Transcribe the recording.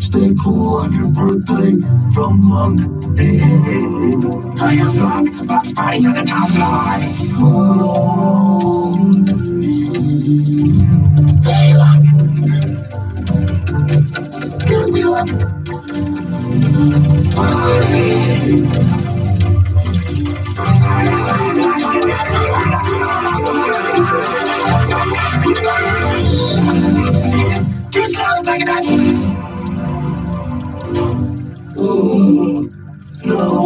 Stay cool on your birthday from Monk. Am Monk. Box parties are the top. Oh. Hey, luck. Give me luck. Too slow, like that.